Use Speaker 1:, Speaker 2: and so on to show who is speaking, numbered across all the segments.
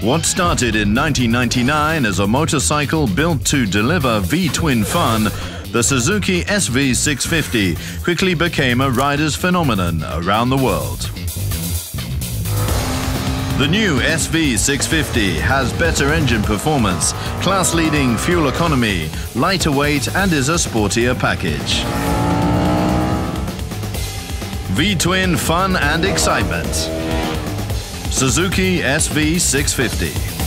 Speaker 1: What started in 1999 as a motorcycle built to deliver V-twin fun, the Suzuki SV650 quickly became a rider's phenomenon around the world. The new SV650 has better engine performance, class-leading fuel economy, lighter weight and is a sportier package. V-twin fun and excitement. Suzuki SV650.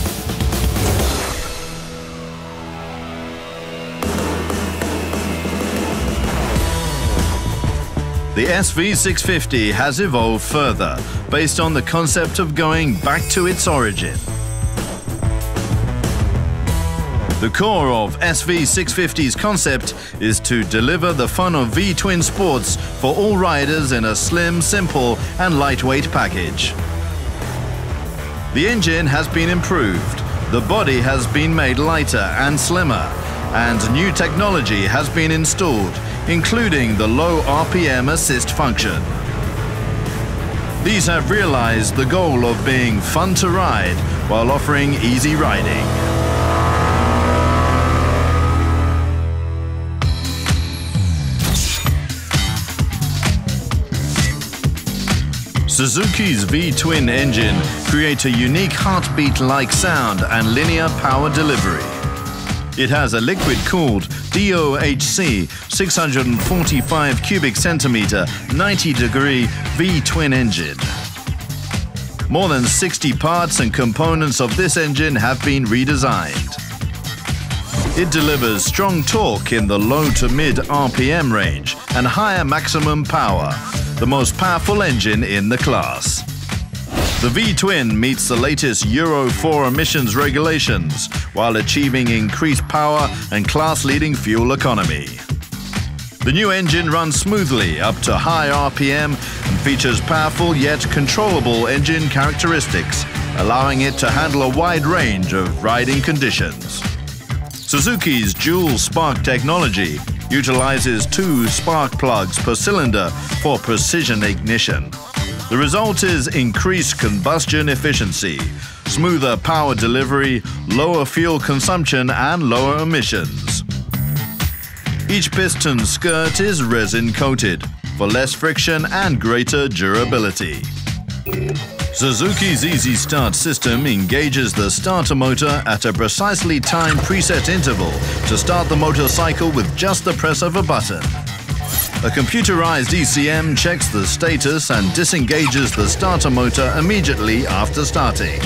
Speaker 1: The SV650 has evolved further, based on the concept of going back to its origin. The core of SV650's concept is to deliver the fun of V-twin sports for all riders in a slim, simple and lightweight package. The engine has been improved, the body has been made lighter and slimmer, and new technology has been installed, including the low RPM assist function. These have realized the goal of being fun to ride while offering easy riding. Suzuki's V-twin engine creates a unique heartbeat-like sound and linear power delivery. It has a liquid-cooled DOHC 645 cubic centimeter 90 degree V-twin engine. More than 60 parts and components of this engine have been redesigned. It delivers strong torque in the low to mid RPM range and higher maximum power, the most powerful engine in the class. The V-twin meets the latest Euro 4 emissions regulations while achieving increased power and class-leading fuel economy. The new engine runs smoothly up to high RPM and features powerful yet controllable engine characteristics, allowing it to handle a wide range of riding conditions. Suzuki's dual spark technology utilizes two spark plugs per cylinder for precision ignition. The result is increased combustion efficiency, smoother power delivery, lower fuel consumption and lower emissions. Each piston skirt is resin coated for less friction and greater durability. Suzuki's Easy Start system engages the starter motor at a precisely timed preset interval to start the motorcycle with just the press of a button. A computerized ECM checks the status and disengages the starter motor immediately after starting.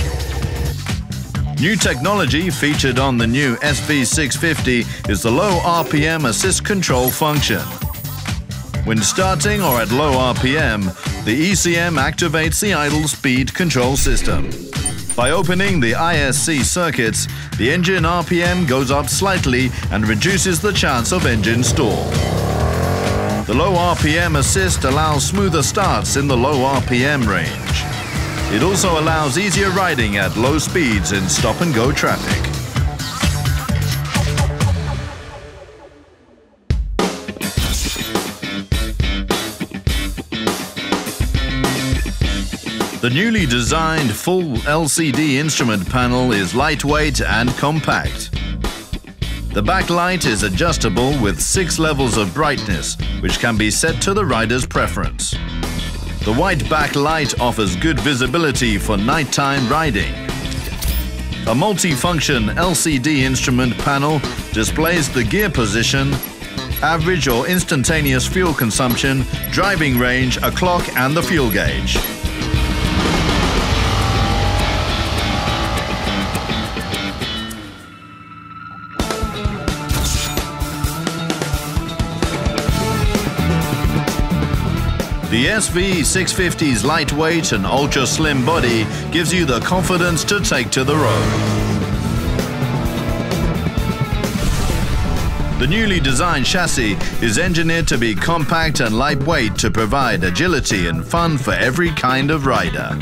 Speaker 1: New technology featured on the new SV650 is the low RPM assist control function. When starting or at low RPM, the ECM activates the idle speed control system. By opening the ISC circuits, the engine RPM goes up slightly and reduces the chance of engine stall. The low RPM assist allows smoother starts in the low RPM range. It also allows easier riding at low speeds in stop-and-go traffic. The newly designed full LCD instrument panel is lightweight and compact. The backlight is adjustable with six levels of brightness, which can be set to the rider's preference. The white backlight offers good visibility for nighttime riding. A multi-function LCD instrument panel displays the gear position, average or instantaneous fuel consumption, driving range, a clock and the fuel gauge. The SV650's lightweight and ultra-slim body gives you the confidence to take to the road. The newly designed chassis is engineered to be compact and lightweight to provide agility and fun for every kind of rider.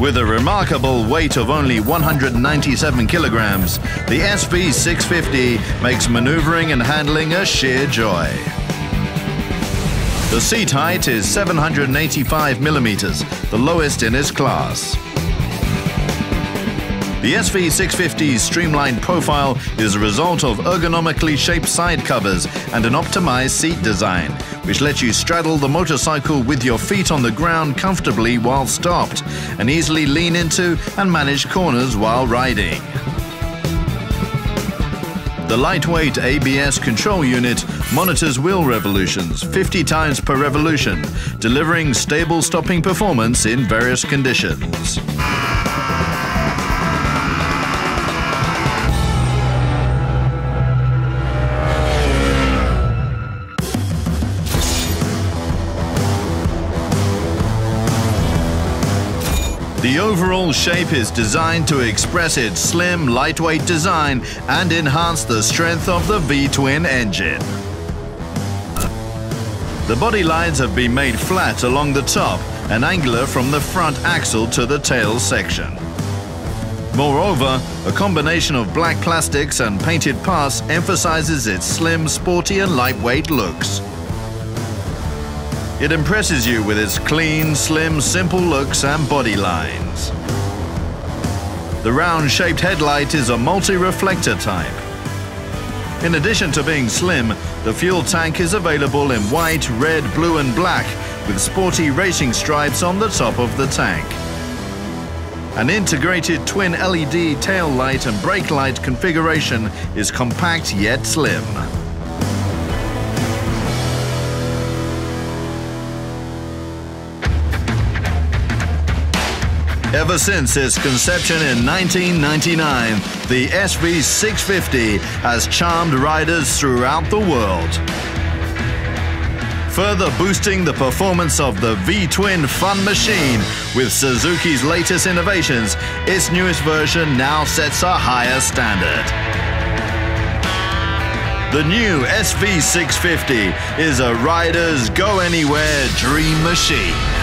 Speaker 1: With a remarkable weight of only 197 kilograms, the SV650 makes maneuvering and handling a sheer joy. The seat height is 785 millimeters, the lowest in its class. The SV650's streamlined profile is a result of ergonomically shaped side covers and an optimized seat design, which lets you straddle the motorcycle with your feet on the ground comfortably while stopped, and easily lean into and manage corners while riding. The lightweight ABS control unit monitors wheel revolutions 50 times per revolution, delivering stable stopping performance in various conditions. The overall shape is designed to express its slim, lightweight design and enhance the strength of the V-twin engine. The body lines have been made flat along the top and angular from the front axle to the tail section. Moreover, a combination of black plastics and painted parts emphasizes its slim, sporty and lightweight looks. It impresses you with its clean, slim, simple looks and body lines. The round-shaped headlight is a multi-reflector type. In addition to being slim, the fuel tank is available in white, red, blue and black with sporty racing stripes on the top of the tank. An integrated twin LED tail light and brake light configuration is compact yet slim. Ever since its conception in 1999, the SV650 has charmed riders throughout the world. Further boosting the performance of the V-twin fun machine with Suzuki's latest innovations, its newest version now sets a higher standard. The new SV650 is a rider's go-anywhere dream machine.